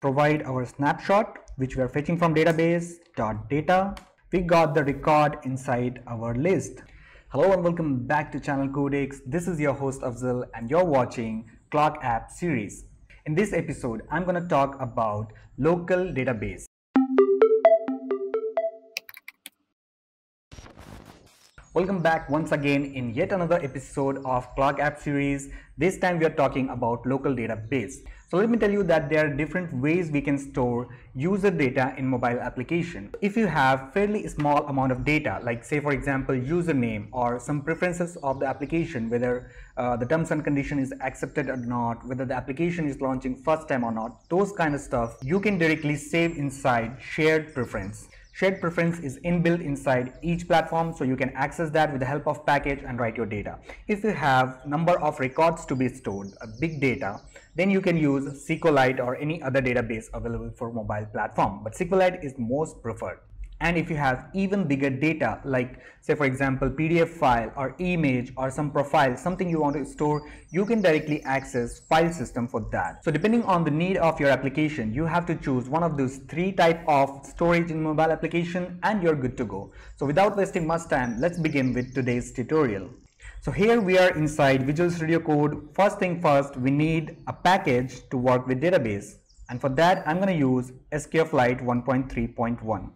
provide our snapshot which we are fetching from database dot data. We got the record inside our list. Hello and welcome back to channel codex. This is your host afzal and you're watching clock app series. In this episode i'm going to talk about local database Welcome back once again in yet another episode of Clock App series. This time we are talking about local database. So let me tell you that there are different ways we can store user data in mobile application. If you have fairly small amount of data, like say for example username or some preferences of the application, whether uh, the terms and condition is accepted or not, whether the application is launching first time or not, those kind of stuff, you can directly save inside shared preference. Shared preference is inbuilt inside each platform so you can access that with the help of package and write your data. If you have number of records to be stored, a big data, then you can use SQLite or any other database available for mobile platform. But SQLite is most preferred and if you have even bigger data like say for example pdf file or image or some profile something you want to store you can directly access file system for that so depending on the need of your application you have to choose one of those three type of storage in mobile application and you're good to go so without wasting much time let's begin with today's tutorial so here we are inside Visual Studio Code. First thing first, we need a package to work with database. And for that, I'm going to use SQFlite 1.3.1.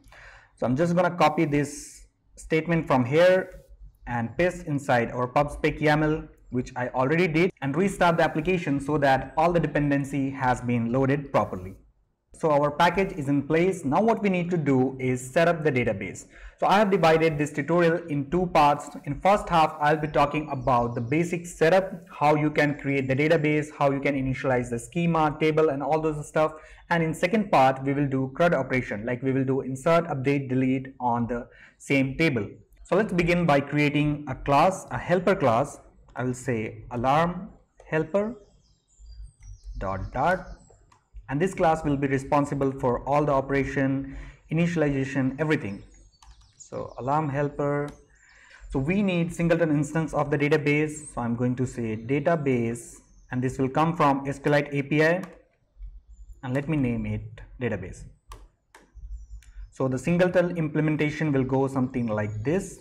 So I'm just going to copy this statement from here and paste inside our pubspec YAML which I already did and restart the application so that all the dependency has been loaded properly. So our package is in place. Now what we need to do is set up the database. So I have divided this tutorial in two parts. In first half, I'll be talking about the basic setup, how you can create the database, how you can initialize the schema, table and all those stuff. And in second part, we will do CRUD operation, like we will do insert, update, delete on the same table. So let's begin by creating a class, a helper class. I will say alarm helper dot dot and this class will be responsible for all the operation initialization everything. So alarm helper. So we need singleton instance of the database. So i'm going to say database. And this will come from sqlite api and let me name it database. So the singleton implementation will go something like this.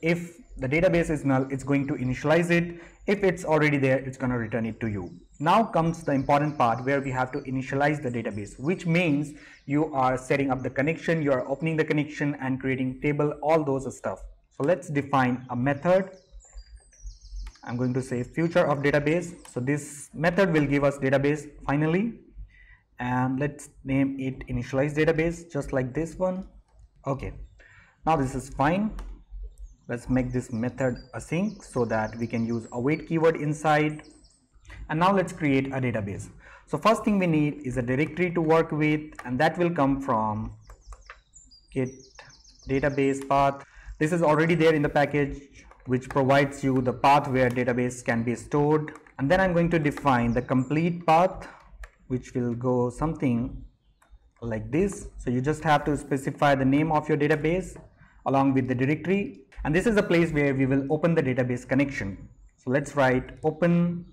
If the database is null it's going to initialize it. If it's already there it's going to return it to you. Now comes the important part where we have to initialize the database which means you are setting up the connection you are opening the connection and creating table all those stuff. So let's define a method. I'm going to say future of database. So this method will give us database finally. And let's name it initialize database just like this one. Okay. Now this is fine let's make this method async so that we can use await keyword inside. And now let's create a database. So first thing we need is a directory to work with and that will come from get database path. This is already there in the package which provides you the path where database can be stored. And then I'm going to define the complete path which will go something like this. So you just have to specify the name of your database along with the directory and this is the place where we will open the database connection. So let's write open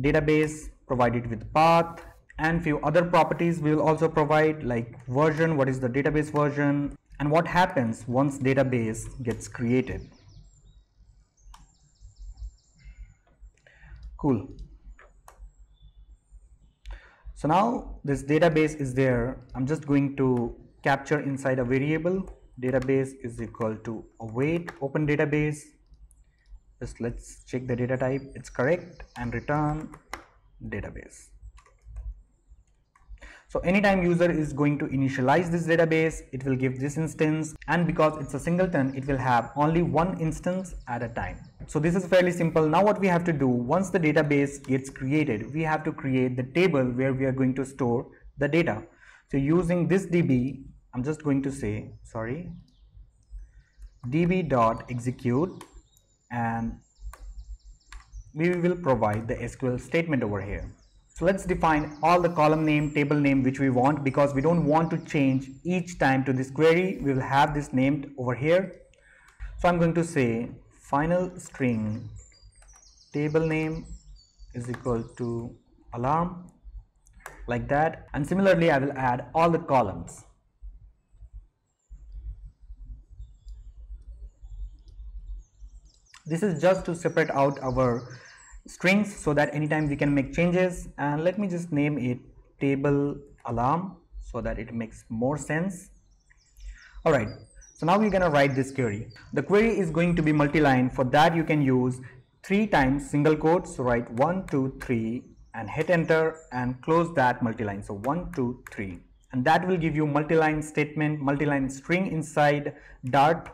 database provide it with path and few other properties we will also provide like version what is the database version and what happens once database gets created. Cool. So now this database is there. I'm just going to capture inside a variable database is equal to oh, await open database. Just let's check the data type. It's correct. And return database. So anytime user is going to initialize this database it will give this instance. And because it's a singleton it will have only one instance at a time. So this is fairly simple. Now what we have to do once the database gets created we have to create the table where we are going to store the data. So using this db I'm just going to say sorry db dot execute and we will provide the SQL statement over here. So let's define all the column name, table name which we want because we don't want to change each time to this query. We will have this named over here. So I'm going to say final string table name is equal to alarm like that and similarly I will add all the columns this is just to separate out our strings so that anytime we can make changes and let me just name it table alarm so that it makes more sense. All right so now we're going to write this query. The query is going to be multi-line. For that you can use three times single quotes so write one two three and hit enter and close that multi-line. So one two three. And that will give you multi-line statement multi-line string inside dart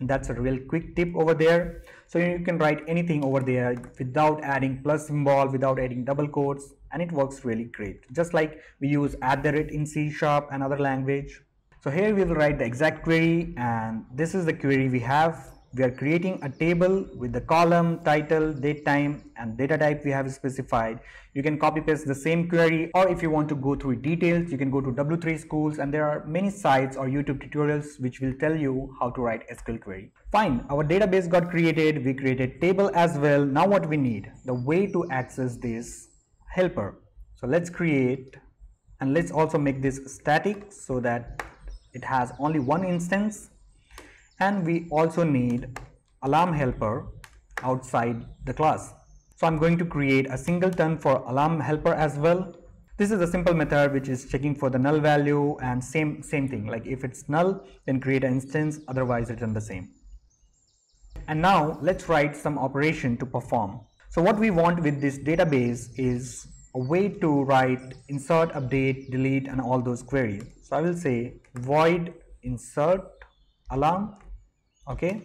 that's a real quick tip over there. So you can write anything over there without adding plus symbol without adding double quotes and it works really great. Just like we use add the rate in C sharp and other language. So here we will write the exact query and this is the query we have we are creating a table with the column, title, date time and data type we have specified. You can copy paste the same query or if you want to go through details, you can go to W3 schools and there are many sites or YouTube tutorials which will tell you how to write SQL query. Fine, our database got created, we created table as well. Now what we need? The way to access this helper. So let's create and let's also make this static so that it has only one instance and we also need alarm helper outside the class. So I'm going to create a singleton for alarm helper as well. This is a simple method which is checking for the null value and same same thing like if it's null then create an instance otherwise return the same. And now let's write some operation to perform. So what we want with this database is a way to write insert, update, delete and all those queries. So I will say void insert alarm okay?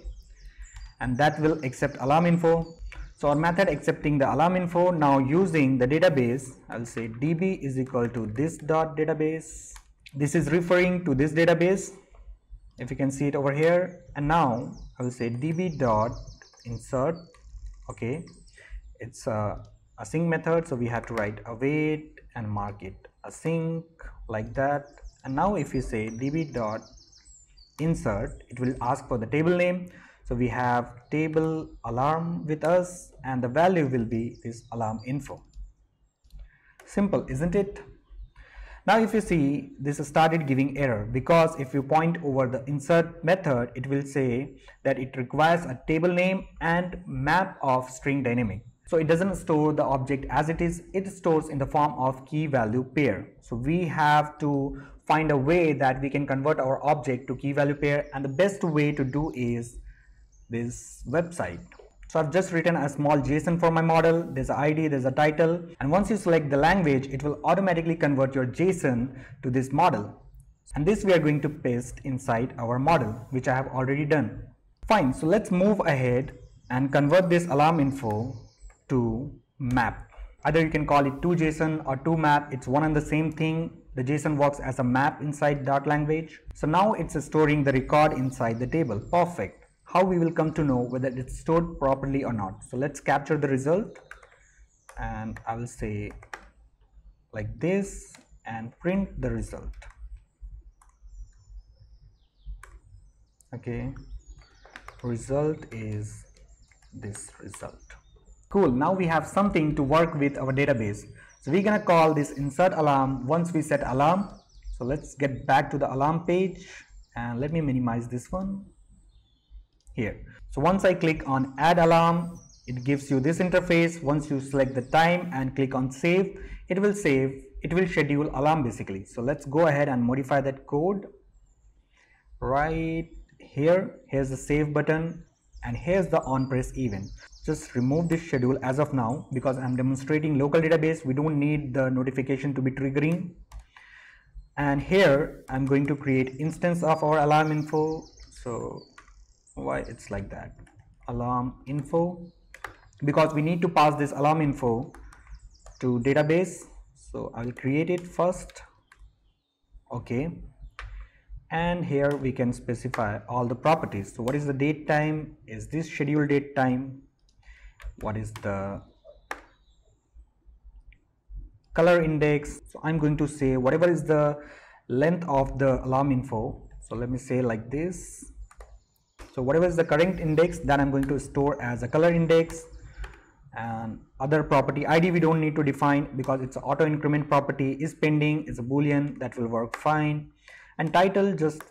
And that will accept alarm info. So our method accepting the alarm info now using the database I'll say db is equal to this dot database. This is referring to this database if you can see it over here. And now I will say db dot insert. Okay? It's a async method so we have to write await and mark it async like that. And now if you say db dot insert it will ask for the table name. So we have table alarm with us and the value will be this alarm info. Simple isn't it? Now if you see this started giving error because if you point over the insert method it will say that it requires a table name and map of string dynamic. So it doesn't store the object as it is it stores in the form of key value pair. So we have to find a way that we can convert our object to key value pair and the best way to do is this website. So I've just written a small JSON for my model. There's an ID, there's a title and once you select the language it will automatically convert your JSON to this model. And this we are going to paste inside our model which I have already done. Fine, so let's move ahead and convert this alarm info to map. Either you can call it to JSON or to map, it's one and the same thing the JSON works as a map inside Dart language. So now it's storing the record inside the table. Perfect. How we will come to know whether it's stored properly or not. So let's capture the result and I will say like this and print the result. Okay, result is this result. Cool, now we have something to work with our database. So we're gonna call this insert alarm once we set alarm. So let's get back to the alarm page and let me minimize this one here. So once I click on add alarm, it gives you this interface. Once you select the time and click on save, it will save, it will schedule alarm basically. So let's go ahead and modify that code right here. Here's the save button and here's the on press event just remove this schedule as of now because I'm demonstrating local database. We don't need the notification to be triggering. And here I'm going to create instance of our alarm info. So why it's like that? Alarm info. Because we need to pass this alarm info to database. So I will create it first. Okay. And here we can specify all the properties. So what is the date time? Is this schedule date time what is the color index? So i'm going to say whatever is the length of the alarm info. So let me say like this. So whatever is the current index that i'm going to store as a color index. And other property id we don't need to define because it's auto increment property is pending is a boolean that will work fine. And title just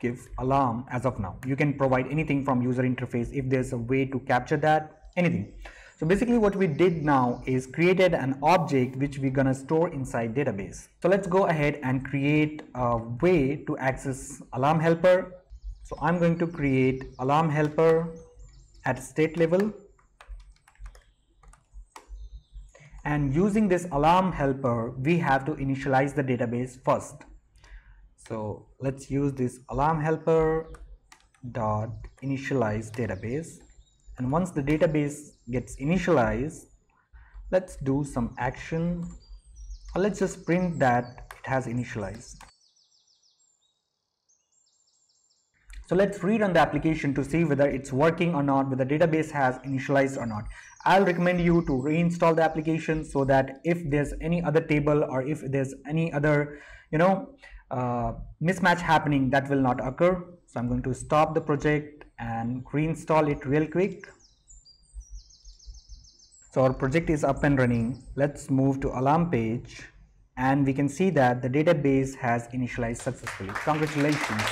give alarm as of now. You can provide anything from user interface if there's a way to capture that anything. So basically what we did now is created an object which we're gonna store inside database. So let's go ahead and create a way to access alarm helper. So i'm going to create alarm helper at state level. And using this alarm helper we have to initialize the database first. So let's use this alarm helper dot initialize database and once the database gets initialized let's do some action let's just print that it has initialized So let's rerun the application to see whether it's working or not, whether the database has initialized or not. I'll recommend you to reinstall the application so that if there's any other table or if there's any other, you know, uh, mismatch happening, that will not occur. So I'm going to stop the project and reinstall it real quick. So our project is up and running. Let's move to alarm page and we can see that the database has initialized successfully. Congratulations.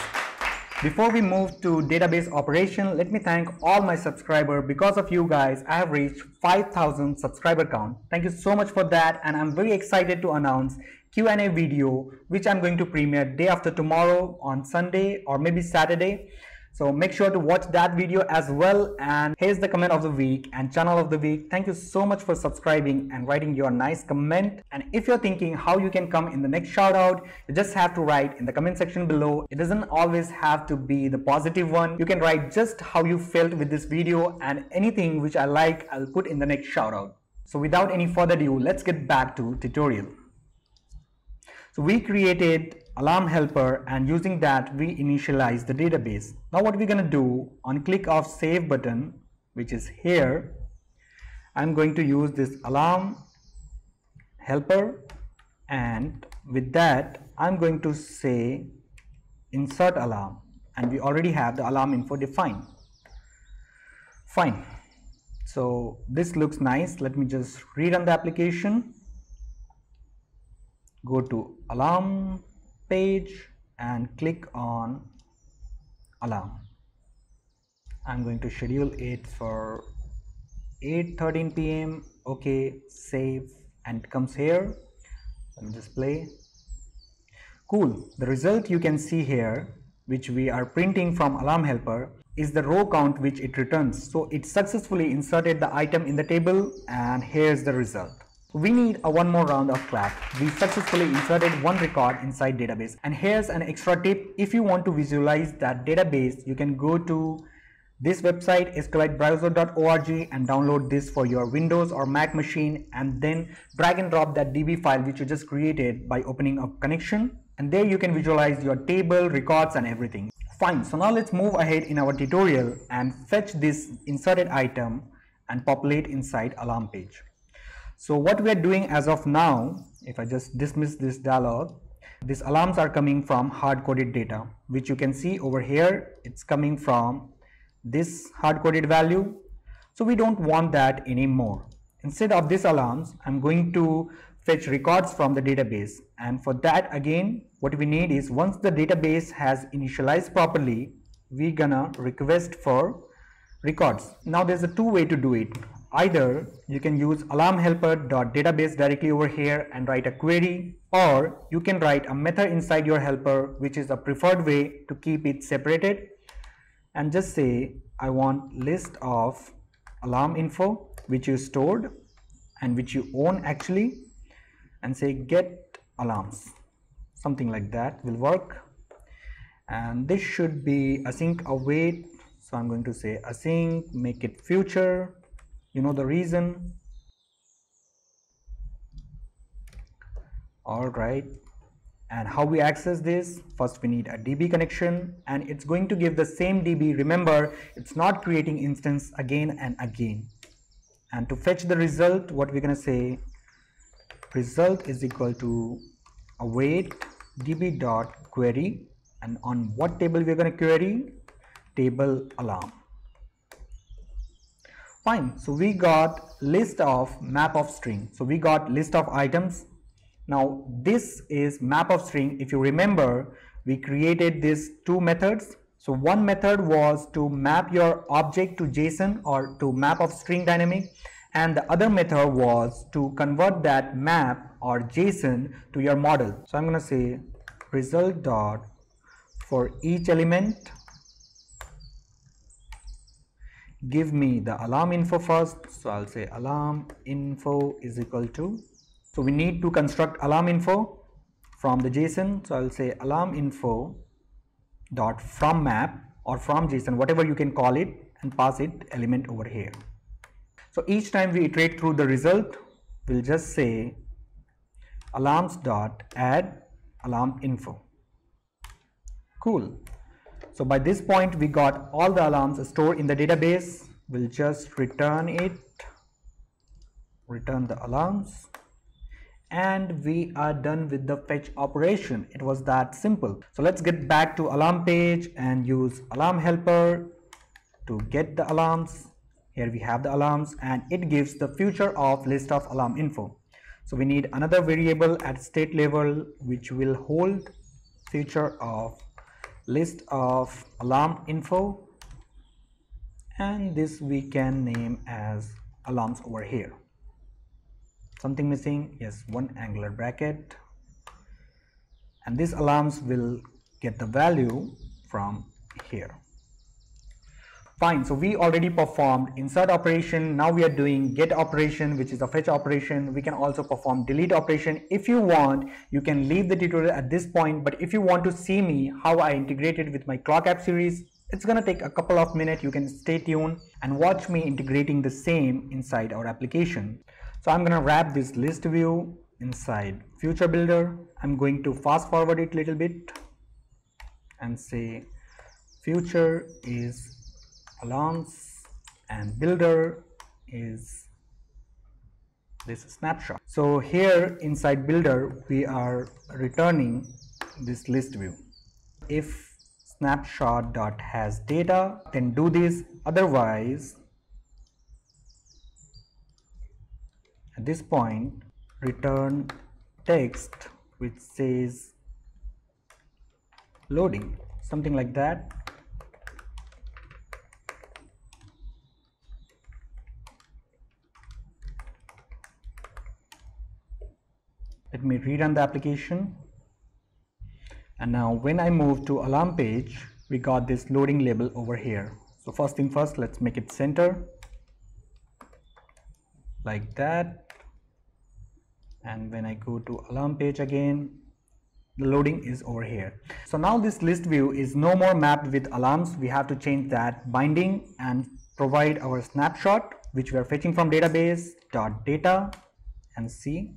Before we move to database operation, let me thank all my subscribers. Because of you guys, I have reached 5000 subscriber count. Thank you so much for that and I'm very excited to announce Q&A video which I'm going to premiere day after tomorrow on Sunday or maybe Saturday. So make sure to watch that video as well and here's the comment of the week and channel of the week. Thank you so much for subscribing and writing your nice comment. And if you're thinking how you can come in the next shout out, you just have to write in the comment section below. It doesn't always have to be the positive one. You can write just how you felt with this video and anything which I like, I'll put in the next shout out. So without any further ado, let's get back to tutorial. So we created alarm helper and using that we initialize the database. Now what we're going to do on click of save button which is here I'm going to use this alarm helper and with that I'm going to say insert alarm and we already have the alarm info defined. Fine. So this looks nice. Let me just rerun the application. Go to alarm page and click on alarm. I'm going to schedule it for 8:13 p.m. okay save and it comes here. Let me just play. Cool. The result you can see here which we are printing from alarm helper is the row count which it returns. So it successfully inserted the item in the table and here's the result we need a one more round of clap. We successfully inserted one record inside database. And here's an extra tip. If you want to visualize that database, you can go to this website SQLitebrowser.org and download this for your Windows or Mac machine and then drag and drop that DB file which you just created by opening a connection and there you can visualize your table, records and everything. Fine, so now let's move ahead in our tutorial and fetch this inserted item and populate inside alarm page. So what we are doing as of now, if I just dismiss this dialog, these alarms are coming from hard-coded data, which you can see over here. It's coming from this hard-coded value. So we don't want that anymore. Instead of these alarms, I'm going to fetch records from the database. And for that, again, what we need is once the database has initialized properly, we're gonna request for records. Now there's a two way to do it. Either you can use alarmhelper.database directly over here and write a query or you can write a method inside your helper which is a preferred way to keep it separated. And just say I want list of alarm info which you stored and which you own actually and say get alarms. Something like that will work. And this should be async await. So I'm going to say async make it future you know the reason? All right. And how we access this? First we need a db connection and it's going to give the same db remember it's not creating instance again and again. And to fetch the result what we're going to say? Result is equal to await db dot query. And on what table we're going to query? Table alarm fine. So we got list of map of string. So we got list of items. Now this is map of string. If you remember we created these two methods. So one method was to map your object to JSON or to map of string dynamic. And the other method was to convert that map or JSON to your model. So I'm going to say result dot for each element give me the alarm info first. So I'll say alarm info is equal to so we need to construct alarm info from the JSON. So I'll say alarm info dot from map or from JSON whatever you can call it and pass it element over here. So each time we iterate through the result we'll just say alarms dot add alarm info. Cool so by this point we got all the alarms stored in the database. We'll just return it return the alarms and we are done with the fetch operation. It was that simple. So let's get back to alarm page and use alarm helper to get the alarms. Here we have the alarms and it gives the future of list of alarm info. So we need another variable at state level which will hold future of list of alarm info. And this we can name as alarms over here. Something missing? Yes one angular bracket. And these alarms will get the value from here fine so we already performed insert operation. Now we are doing get operation which is a fetch operation. We can also perform delete operation. If you want you can leave the tutorial at this point but if you want to see me how i integrated with my clock app series it's gonna take a couple of minutes. You can stay tuned and watch me integrating the same inside our application. So I'm going to wrap this list view inside future builder. I'm going to fast forward it a little bit and say future is alarms and builder is this snapshot. So here inside builder we are returning this list view. If snapshot dot has data then do this otherwise at this point return text which says loading something like that let me rerun the application. And now when I move to alarm page we got this loading label over here. So first thing first let's make it center. Like that. And when I go to alarm page again the loading is over here. So now this list view is no more mapped with alarms. We have to change that binding and provide our snapshot which we are fetching from database dot data and see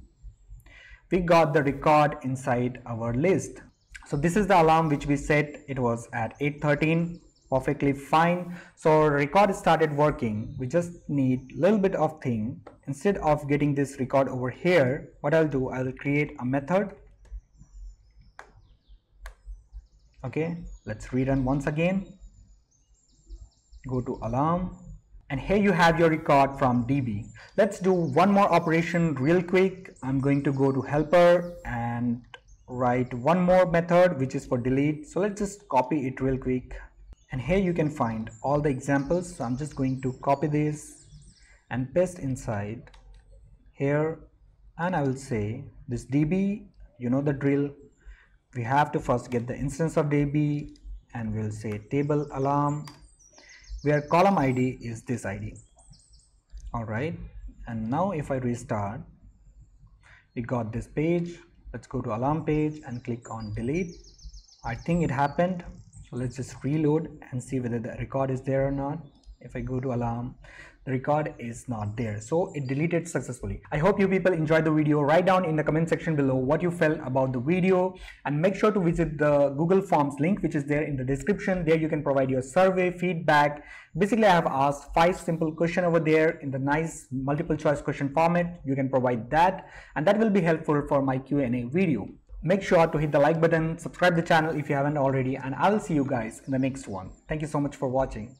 we got the record inside our list. So this is the alarm which we set. It was at 813 perfectly fine. So record started working. We just need a little bit of thing. Instead of getting this record over here what I'll do I'll create a method. Okay let's rerun once again. Go to alarm and here you have your record from DB let's do one more operation real quick. I'm going to go to helper and write one more method which is for delete. So let's just copy it real quick. And here you can find all the examples. So I'm just going to copy this and paste inside here. And I will say this DB you know the drill. We have to first get the instance of DB and we'll say table alarm where column ID is this ID alright and now if I restart we got this page. Let's go to alarm page and click on delete. I think it happened. So let's just reload and see whether the record is there or not. If I go to alarm record is not there. So it deleted successfully. I hope you people enjoyed the video. Write down in the comment section below what you felt about the video. And make sure to visit the Google Forms link which is there in the description. There you can provide your survey feedback. Basically I have asked five simple question over there in the nice multiple choice question format. You can provide that. And that will be helpful for my Q&A video. Make sure to hit the like button, subscribe the channel if you haven't already. And I will see you guys in the next one. Thank you so much for watching.